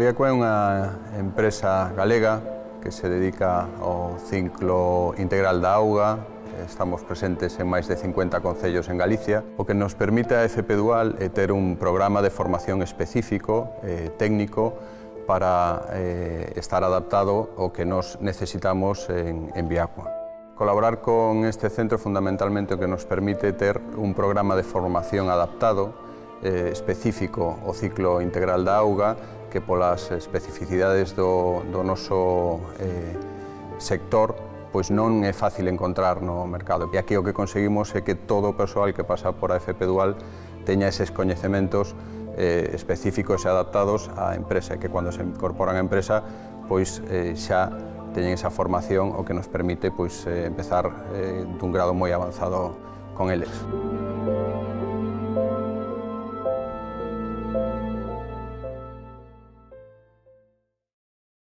Viaco é unha empresa galega que se dedica ao ciclo integral da auga, estamos presentes en máis de 50 concellos en Galicia, o que nos permite a FP Dual é ter un programa de formación específico, eh, técnico, para eh, estar adaptado ao que nos necesitamos en, en Viacua. Colaborar con este centro fundamentalmente o que nos permite ter un programa de formación adaptado eh, específico ao ciclo integral da auga que polas especificidades do, do noso eh, sector pois non é fácil encontrar no mercado. E aquí o que conseguimos é que todo o persoal que pasa por a FP Dual teña eses coñecementos eh, específicos e adaptados á empresa, que cando se incorporan á empresa pois eh, xa teñen esa formación o que nos permite pois, eh, empezar eh, dun grado moi avanzado con eles.